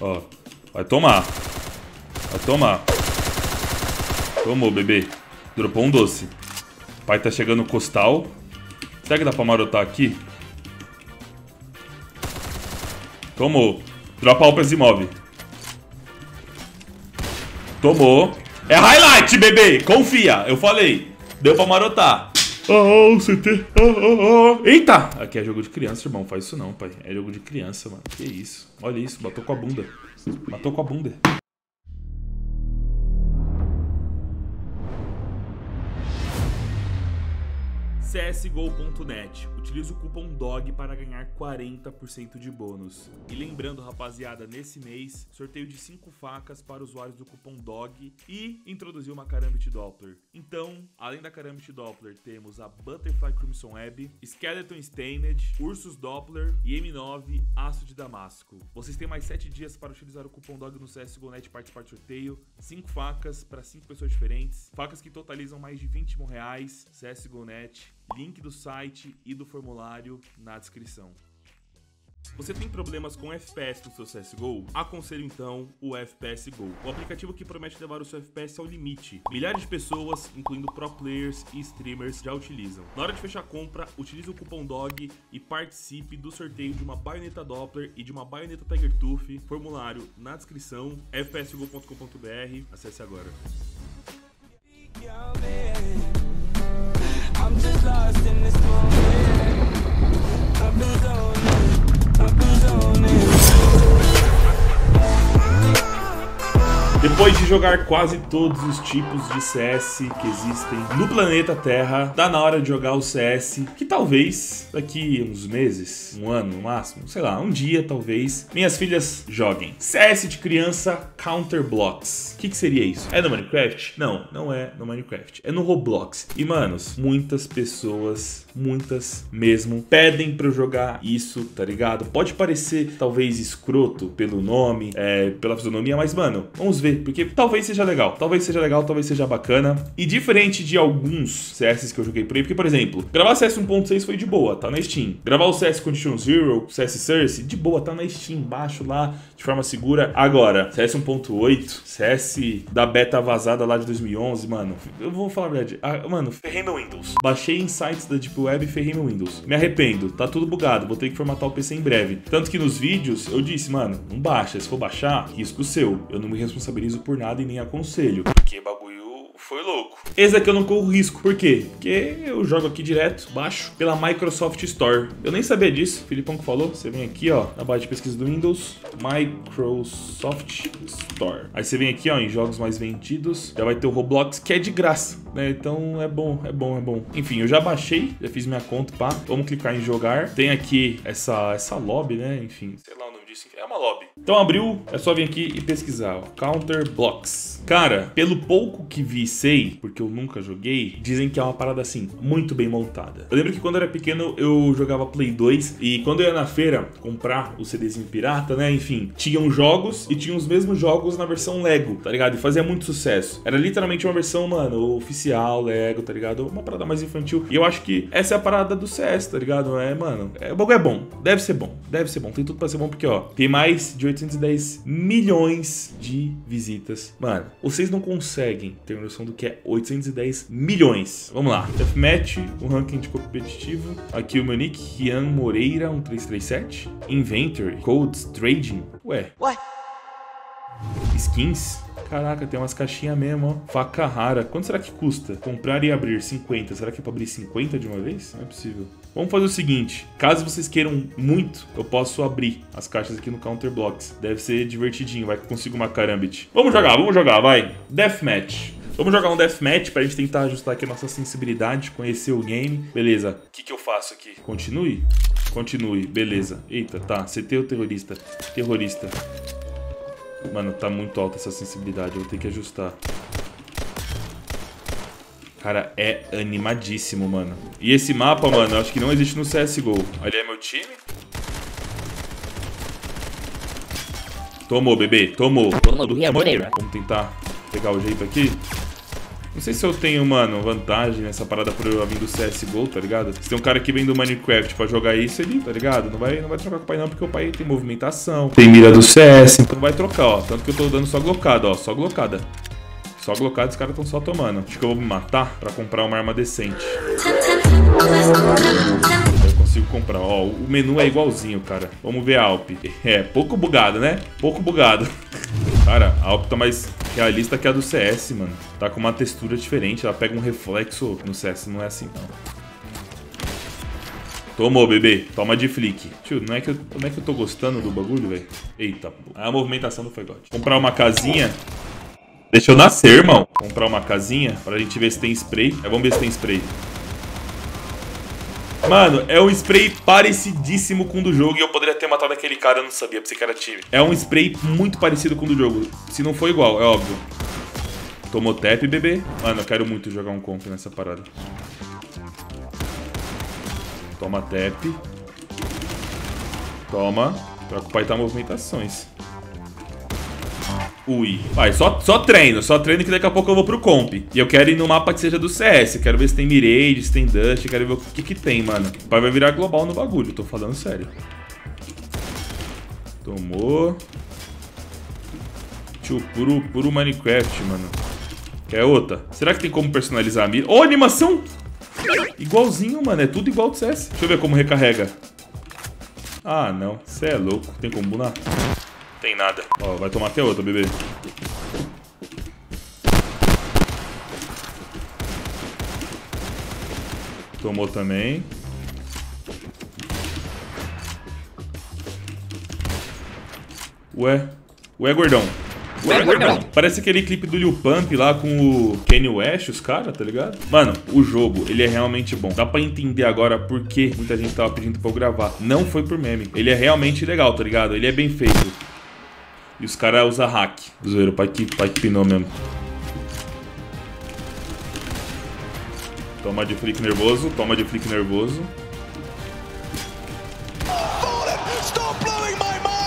Ó. Vai tomar. Vai tomar. Tomou, bebê. Dropou um doce. pai tá chegando no costal. Será que dá pra marotar aqui? Tomou. Dropa Alpes imóvel. Tomou. É highlight, bebê! Confia, eu falei. Deu pra marotar. Ah, o CT. Ah, ah, ah. Eita! Aqui é jogo de criança, irmão. Faz isso não, pai. É jogo de criança, mano. Que isso. Olha isso. Matou com a bunda. Matou com a bunda. csgo.net. Utilize o cupom DOG para ganhar 40% de bônus. E lembrando, rapaziada, nesse mês, sorteio de 5 facas para usuários do cupom DOG e introduziu uma Karambit Doppler. Então, além da Karambit Doppler, temos a Butterfly Crimson Web, Skeleton Stained, Ursus Doppler e M9 Aço de Damasco. Vocês têm mais 7 dias para utilizar o cupom DOG no CSGO.net e participar do sorteio. 5 facas para 5 pessoas diferentes. Facas que totalizam mais de 20 mil reais. CSGO.net link do site e do formulário na descrição. Você tem problemas com FPS no seu CSGO? Aconselho então o FPS Go, o aplicativo que promete levar o seu FPS ao limite. Milhares de pessoas, incluindo pro players e streamers, já utilizam. Na hora de fechar a compra, utilize o cupom DOG e participe do sorteio de uma baioneta Doppler e de uma baioneta Tiger Tooth. Formulário na descrição, fpsgo.com.br. Acesse agora. I'm just lost in this Depois de jogar quase todos os tipos de CS que existem no planeta Terra, tá na hora de jogar o CS que talvez daqui uns meses, um ano no máximo, sei lá, um dia talvez, minhas filhas joguem. CS de criança Counter Blocks. O que, que seria isso? É no Minecraft? Não, não é no Minecraft. É no Roblox. E manos, muitas pessoas, muitas mesmo, pedem pra eu jogar isso, tá ligado? Pode parecer talvez escroto pelo nome, é, pela fisionomia, mas mano, vamos ver porque talvez seja legal, talvez seja legal, talvez seja bacana. E diferente de alguns CS que eu joguei por aí, porque, por exemplo, gravar CS 1.6 foi de boa, tá na Steam. Gravar o CS Condition Zero, CS Source, de boa, tá na Steam, baixo lá, de forma segura. Agora, CS 1.8, CS da beta vazada lá de 2011, mano, eu vou falar a verdade. Ah, mano, ferrei meu Windows. Baixei insights da Deep Web e ferrei meu Windows. Me arrependo, tá tudo bugado, vou ter que formatar o PC em breve. Tanto que nos vídeos eu disse, mano, não baixa, se for baixar, risco seu. Eu não me responsabilizo por nada e nem aconselho. Porque bagulho foi louco. Esse aqui eu não corro risco. Por quê? Porque eu jogo aqui direto, baixo, pela Microsoft Store. Eu nem sabia disso. Filipão que falou. Você vem aqui, ó, na barra de pesquisa do Windows, Microsoft Store. Aí você vem aqui, ó, em jogos mais vendidos. Já vai ter o Roblox, que é de graça, né? Então é bom, é bom, é bom. Enfim, eu já baixei, já fiz minha conta, pá. Vamos clicar em jogar. Tem aqui essa, essa lobby, né? Enfim, sei lá o nome disso. É uma lobby. Então abriu, é só vir aqui e pesquisar, ó. Counter Blocks. Cara, pelo pouco que vi sei, porque eu nunca joguei, dizem que é uma parada assim, muito bem montada. Eu lembro que quando eu era pequeno eu jogava Play 2 e quando eu ia na feira comprar o CDzinho pirata, né? Enfim, tinham jogos e tinham os mesmos jogos na versão Lego, tá ligado? E fazia muito sucesso. Era literalmente uma versão, mano, oficial, Lego, tá ligado? Uma parada mais infantil. E eu acho que essa é a parada do CS, tá ligado? É, mano, é, o bagulho é bom. Deve ser bom. Deve ser bom. Tem tudo pra ser bom porque, ó, tem mais de 810 milhões de visitas. Mano, vocês não conseguem ter noção do que é 810 milhões. Vamos lá. Deathmatch, o ranking de competitivo. Aqui o meu nick, Rian Moreira, 1337. Inventory, Codes, Trading. Ué. Ué. Skins. Caraca, tem umas caixinhas mesmo, ó. Faca rara. Quanto será que custa? Comprar e abrir 50. Será que é pra abrir 50 de uma vez? Não é possível. Vamos fazer o seguinte, caso vocês queiram muito, eu posso abrir as caixas aqui no Counter Blocks. Deve ser divertidinho, vai que consigo uma carambit. Vamos jogar, vamos jogar, vai. Deathmatch. Vamos jogar um deathmatch pra gente tentar ajustar aqui a nossa sensibilidade, conhecer o game. Beleza. O que, que eu faço aqui? Continue? Continue, beleza. Eita, tá. CT ou terrorista? Terrorista. Mano, tá muito alta essa sensibilidade, eu vou ter que ajustar. Cara, é animadíssimo, mano. E esse mapa, mano, eu acho que não existe no CSGO. Ali é meu time. Tomou, bebê, tomou. Vamos tentar pegar o jeito aqui. Não sei se eu tenho, mano, vantagem nessa parada por eu vir do CSGO, tá ligado? Se tem um cara que vem do Minecraft pra jogar isso, ele, tá ligado? Não vai, não vai trocar com o pai não, porque o pai tem movimentação, tem mira do CS, então vai trocar, ó. Tanto que eu tô dando só glocada, ó, só glocada. Só glocada, os caras estão só tomando. Acho que eu vou me matar pra comprar uma arma decente. Eu consigo comprar. Ó, o menu é igualzinho, cara. Vamos ver a Alp. É, pouco bugado, né? Pouco bugado. Cara, a Alp tá mais realista que a do CS, mano. Tá com uma textura diferente. Ela pega um reflexo. No CS não é assim, não. Tomou, bebê. Toma de flick. Tio, não é que eu, não é que eu tô gostando do bagulho, velho? Eita, a movimentação não foi. Comprar uma casinha. Deixa eu nascer, irmão. Comprar uma casinha pra gente ver se tem spray. É, vamos ver se tem spray. Mano, é um spray parecidíssimo com o do jogo e eu poderia ter matado aquele cara, eu não sabia, pensei que era time. É um spray muito parecido com o do jogo. Se não for igual, é óbvio. Tomou tap, bebê. Mano, eu quero muito jogar um comp nessa parada. Toma tap. Toma. Pra o pai tá movimentações. Ui. Vai, só, só treino, só treino que daqui a pouco eu vou pro comp. E eu quero ir no mapa que seja do CS. Quero ver se tem Mirage, se tem Dust, quero ver o que que tem, mano. O pai vai virar global no bagulho, tô falando sério. Tomou. Tio, puro, puro Minecraft, mano. Quer outra? Será que tem como personalizar a mira? Ô, oh, animação! Igualzinho, mano. É tudo igual do CS. Deixa eu ver como recarrega. Ah, não. Você é louco. Tem como bunar? Tem nada. Ó, vai tomar até outra, bebê. Tomou também. Ué? Ué, gordão. Ué, gordão. Parece aquele clipe do Lil Pump lá com o Kanye West, os caras, tá ligado? Mano, o jogo, ele é realmente bom. Dá pra entender agora por que muita gente tava pedindo pra eu gravar. Não foi por meme. Ele é realmente legal, tá ligado? Ele é bem feito. E os caras usam hack. Zoeiro, pai que, pai que pinou mesmo. Toma de flick nervoso, toma de flick nervoso.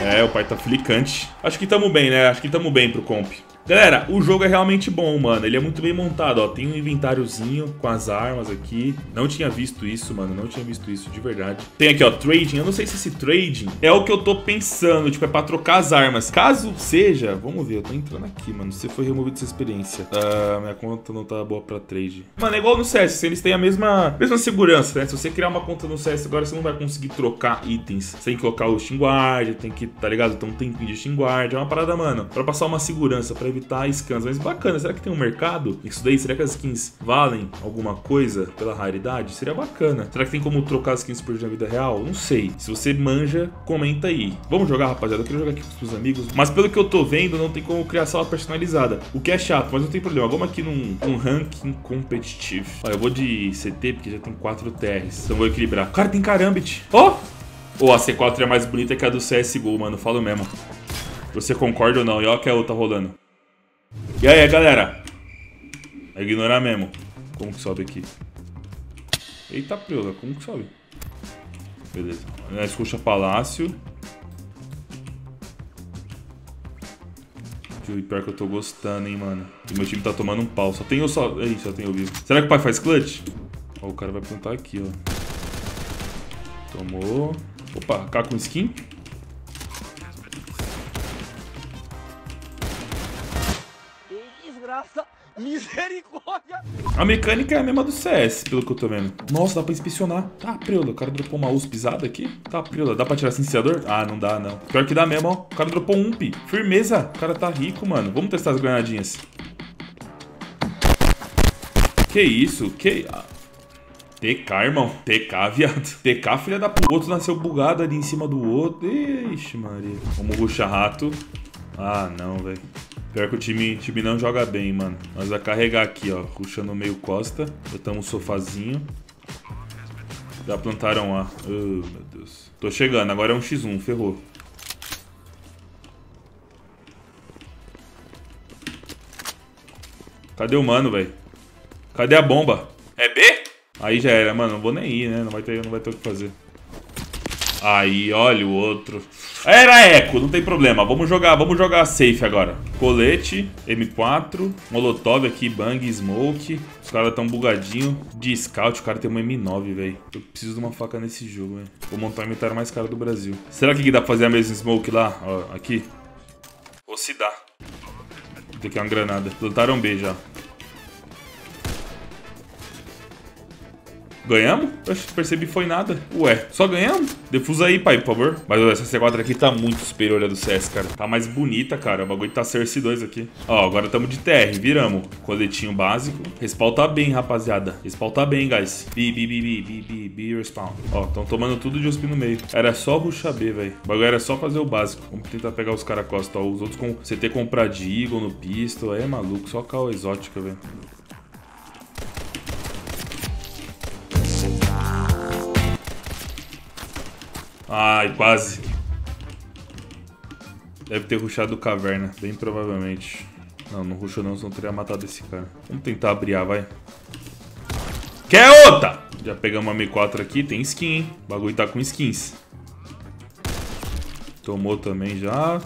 É, o pai tá flicante. Acho que tamo bem, né? Acho que tamo bem pro comp. Galera, o jogo é realmente bom, mano. Ele é muito bem montado, ó. Tem um inventáriozinho com as armas aqui. Não tinha visto isso, mano. Não tinha visto isso, de verdade. Tem aqui, ó, trading. Eu não sei se esse trading é o que eu tô pensando, tipo, é pra trocar as armas. Caso seja, vamos ver. Eu tô entrando aqui, mano. Se foi removido essa experiência. Ah, minha conta não tá boa pra trade. Mano, é igual no CS. Eles têm a mesma, mesma segurança, né? Se você criar uma conta no CS agora, você não vai conseguir trocar itens. Você tem que colocar o Steam Guard, tem que, tá ligado? Tem um tempinho de Guard. É uma parada, mano, pra passar uma segurança, pra evitar scans. Mas bacana, será que tem um mercado? Isso daí, será que as skins valem alguma coisa pela raridade? Seria bacana. Será que tem como trocar as skins por na vida real? Não sei. Se você manja, comenta aí. Vamos jogar, rapaziada? Eu quero jogar aqui com os amigos. Mas pelo que eu tô vendo, não tem como criar sala personalizada. O que é chato, mas não tem problema. Vamos aqui num, ranking competitivo. Olha, eu vou de CT porque já tem 4 TRs. Então vou equilibrar. Cara, tem Karambit. Ó! Oh! Ou a C4 é mais bonita que a do CSGO, mano. Falo mesmo. Você concorda ou não? E olha que a outra rolando. E aí, galera? É ignorar mesmo. Como que sobe aqui? Eita, preula, como que sobe? Beleza. Na escucha palácio. E pior que eu tô gostando, hein, mano. E meu time tá tomando um pau. Só tem eu só. Ih, só tem eu vivo. Será que o pai faz clutch? Ó, o cara vai plantar aqui, ó. Tomou. Opa, cá com skin. Desgraça. Misericórdia! A mecânica é a mesma do CS, pelo que eu tô vendo. Nossa, dá pra inspecionar. Tá, preula. O cara dropou uma US pisada aqui. Tá, preula. Dá pra tirar silenciador? Ah, não dá, não. Pior que dá mesmo, ó. O cara dropou um pi. Firmeza. O cara tá rico, mano. Vamos testar as granadinhas. Que isso? Que... TK, irmão. TK, viado. TK, filha da puta. O outro nasceu bugado ali em cima do outro. Ixi, Maria. Vamos ruxar rato. Ah, não, velho. Pior que o time, time não joga bem, mano. Nós vai carregar aqui, ó. Puxando meio costa. Botamos um sofazinho. Já plantaram lá. Oh, meu Deus. Tô chegando. Agora é um X1. Ferrou. Cadê o mano, velho? Cadê a bomba? É B? Aí já era, mano. Não vou nem ir, né? Não vai ter, não vai ter o que fazer. Aí, olha o outro. Era eco, não tem problema. Vamos jogar, vamos jogar safe agora. Colete, M4, Molotov aqui, Bang, Smoke. Os caras tão bugadinho. De scout, o cara tem uma M9, velho. Eu preciso de uma faca nesse jogo, velho. Vou montar o inventário mais caro do Brasil. Será que dá pra fazer a mesma Smoke lá? Ó, aqui. Ou se dá. Tem aqui uma granada. Plantaram B já. Ganhamos? Eu percebi foi nada. Ué, só ganhamos? Defusa aí, pai, por favor. Mas essa C4 aqui tá muito superior à do CS, cara. Tá mais bonita, cara. O bagulho tá Cersei 2 aqui. Ó, agora tamo de TR. Viramos. Coletinho básico. Respawn tá bem, rapaziada. Respawn tá bem, guys. Bi, bi, bi, bi, bi, bi, bi, respawn. Ó, tão tomando tudo de USP no meio. Era só ruxar B, velho. O bagulho era só fazer o básico. Vamos tentar pegar os caras costa. Ó, os outros com CT comprar de Eagle no pistol. É maluco. Só cal exótica, velho. Ai, quase. Deve ter ruxado caverna, bem provavelmente. Não, não ruxou não, senão teria matado esse cara. Vamos tentar abrir, vai. Quer outra? Já pegamos a M4 aqui, tem skin, hein? O bagulho tá com skins. Tomou também já.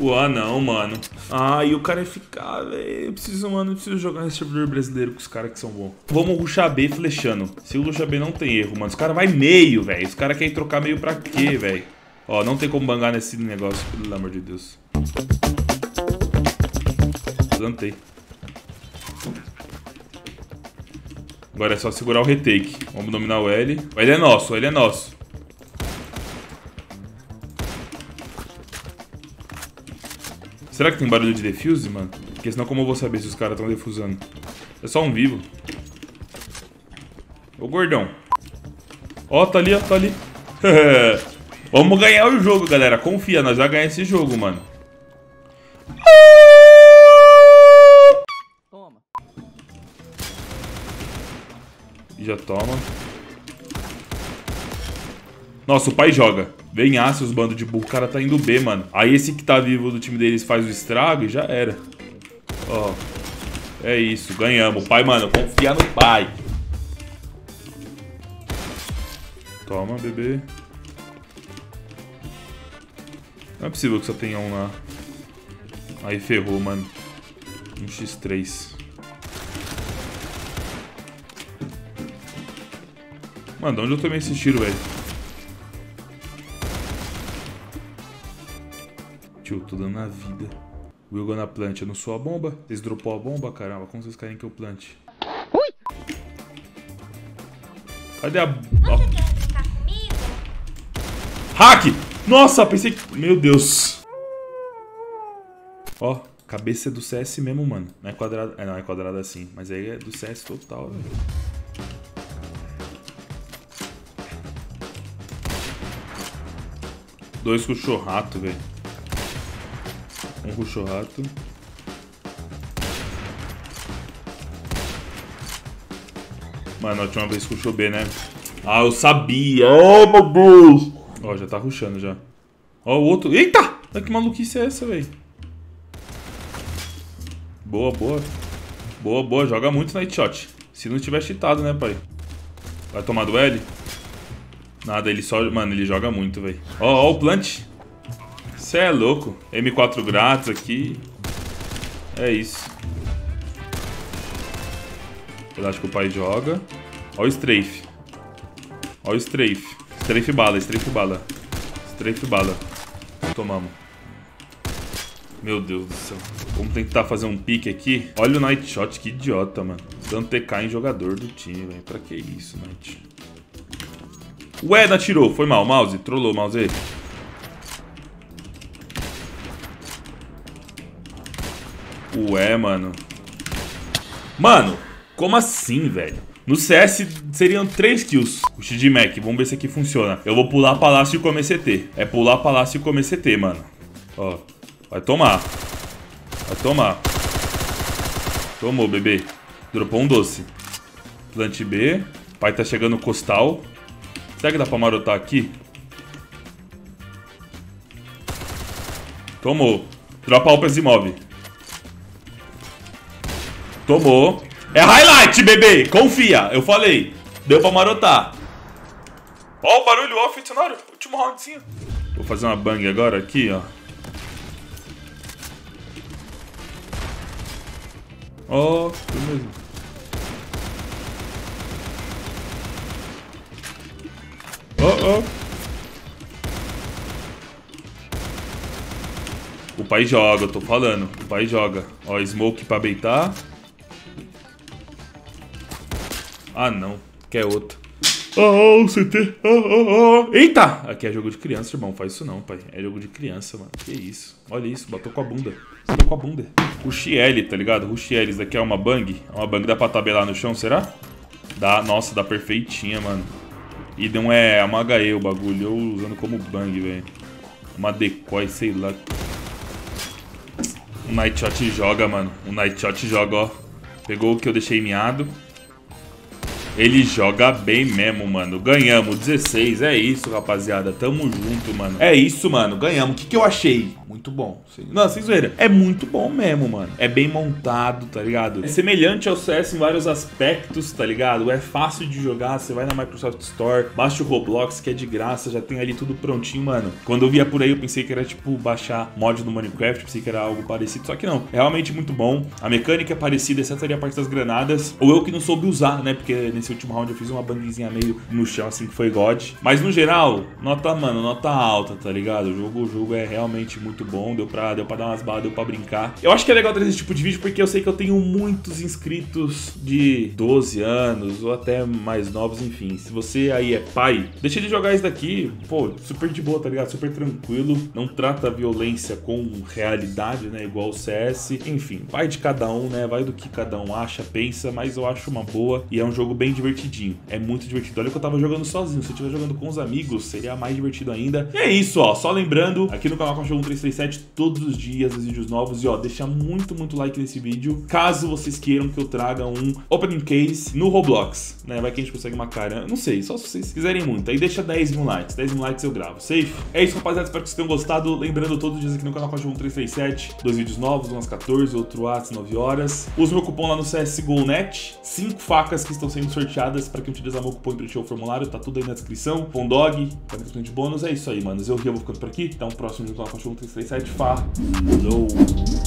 Ué, não, mano. Ah, e o cara é ficar, velho. Eu preciso, mano, eu preciso jogar nesse servidor brasileiro com os caras que são bons. Vamos ruxar B flechando. Se o ruxar B não tem erro, mano. Os caras vai meio, velho. Os caras querem trocar meio pra quê, velho? Ó, não tem como bangar nesse negócio, pelo amor de Deus. Plantei. Agora é só segurar o retake. Vamos dominar o L. O L é nosso, o L é nosso. Será que tem barulho de defuse, mano? Porque senão como eu vou saber se os caras estão defusando? É só um vivo. Ô, gordão. Ó, tá ali, ó, tá ali. Vamos ganhar o jogo, galera. Confia, nós vamos ganhar esse jogo, mano. Toma. Já toma. Nossa, o pai joga. Vem A, seus bandos de burro. O cara tá indo B, mano. Aí esse que tá vivo do time deles faz o estrago e já era. Ó. É isso, ganhamos. Pai, mano, confia no pai. Toma, bebê. Não é possível que só tenha um lá. Aí ferrou, mano. Um X3. Mano, de onde eu tomei esse tiro, velho? Tio, tô dando na vida. Wilgon na plant, eu não sou a bomba. Vocês dropou a bomba, caramba. Como vocês querem que eu plante? Ui! Cadê a... Hack! Nossa, pensei que... Meu Deus. Ó, cabeça é do CS mesmo, mano. Não é quadrada... É, não, é quadrada assim. Mas aí é do CS total, velho. Dois com o velho. Um ruxo rato. Mano, a última vez ruxou B, né? Ah, eu sabia! Oh, meu Deus! Ó, já tá ruxando já. Ó, o outro. Eita! Olha que maluquice é essa, velho? Boa, boa. Boa, boa. Joga muito Night Shot. Se não tiver cheatado, né, pai? Vai tomar do L? Nada, ele só... Mano, ele joga muito, velho. Ó, ó o plant. Você é louco. M4 grátis aqui. É isso. Que o pai joga. Ó o strafe. Ó o strafe. Strafe bala, strafe bala. Strafe bala. Tomamos. Meu Deus do céu. Vamos tentar fazer um pique aqui. Olha o Night Shot, que idiota, mano. Dando TK em jogador do time, velho. Pra que isso, Night? Ué, atirou. Foi mal, mouse. Trollou, mouse aí. Ué, mano. Mano, como assim, velho? No CS seriam 3 kills. O X Mac, vamos ver se aqui funciona. Eu vou pular palácio e comer CT. É pular palácio e comer CT, mano. Ó, vai tomar. Vai tomar. Tomou, bebê. Dropou um doce. Plant B. Pai tá chegando no costal. Será que dá pra marotar aqui? Tomou. Dropa Alpes e move. Tomou. É highlight, bebê. Confia. Eu falei. Deu pra marotar. Ó o barulho, ó, funcionário. Último roundzinho. Vou fazer uma bang agora aqui, ó. Ó, oh, mesmo. Ó, oh. Oh. O pai joga, eu tô falando. O pai joga. Ó, smoke pra beitar. Ah, não. Quer outro. Oh, CT. Oh, oh, oh. Eita! Aqui é jogo de criança, irmão. Faz isso não, pai. É jogo de criança, mano. Que isso. Olha isso. Botou com a bunda. Botou com a bunda. Rush L, tá ligado? Rush L. Isso daqui é uma bang. É uma bang. Dá pra tabelar no chão, será? Dá. Nossa, dá perfeitinha, mano. E não é uma HE o bagulho. Eu usando como bang, velho. Uma decoy, sei lá. O Nightshot joga, mano. O Nightshot joga, ó. Pegou o que eu deixei miado. Ele joga bem mesmo, mano. Ganhamos 16. É isso, rapaziada. Tamo junto, mano. É isso, mano. Ganhamos. O que, que eu achei? Muito bom. Não, sem zoeira. É muito bom mesmo, mano. É bem montado, tá ligado? É semelhante ao CS em vários aspectos, tá ligado? É fácil de jogar. Você vai na Microsoft Store, baixa o Roblox, que é de graça. Já tem ali tudo prontinho, mano. Quando eu via por aí, eu pensei que era tipo baixar mod do Minecraft. Pensei que era algo parecido. Só que não. É realmente muito bom. A mecânica é parecida, exceto ali a parte das granadas. Ou eu que não soube usar, né? Porque nesse nesse último round eu fiz uma banguezinha meio no chão, assim, que foi God. Mas no geral, nota, mano, nota alta, tá ligado? O jogo, o jogo é realmente muito bom, deu pra, deu pra dar umas balas, deu pra brincar. Eu acho que é legal trazer esse tipo de vídeo porque eu sei que eu tenho muitos inscritos de 12 anos ou até mais novos, enfim. Se você aí é pai, deixa de jogar isso daqui, pô, super de boa, tá ligado? Super tranquilo, não trata a violência com realidade, né? Igual o CS. Enfim, vai de cada um, né? Vai do que cada um acha, pensa, mas eu acho uma boa e é um jogo bem divertidinho. É muito divertido. Olha que eu tava jogando sozinho. Se eu estiver jogando com os amigos, seria mais divertido ainda. E é isso, ó. Só lembrando, aqui no canal Cachorro 1337, todos os dias, os vídeos novos. E ó, deixa muito, muito like nesse vídeo. Caso vocês queiram que eu traga um opening case no Roblox, né? Vai que a gente consegue uma cara. Não sei, só se vocês quiserem muito. Aí deixa 10 mil likes. 10 mil likes eu gravo. Safe? É isso, rapaziada. Espero que vocês tenham gostado. Lembrando, todos os dias aqui no canal Cachorro 1337, dois vídeos novos, umas 14, outro às 9 horas. Use meu cupom lá no CSGONET. Cinco facas que estão sendo sorteadas para quem utiliza Moco Põe preencher o formulário, tá tudo aí na descrição. Com dog, para de bônus, é isso aí, manos. Eu, eu vou ficando por aqui. Até o próximo vídeo do Cachorro 337. Falou!